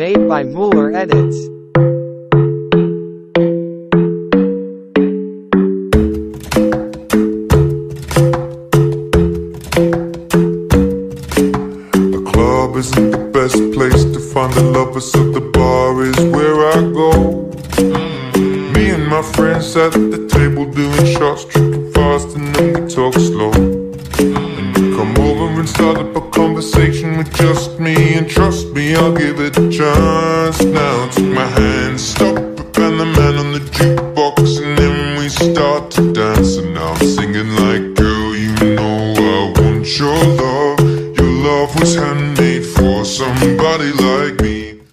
made by Muller Editz. The club isn't the best place to find the lovers, so the bar is where I go. Me and my friends at the table doing shots, tripping fast, and then we talk slow. And you come over and start up a conversation just me and trust me, I'll give it a chance. Now take my hand, stop it, and the man on the jukebox And then we start to dance. And I'm singing like, girl, you know I want your love. Your love was handmade for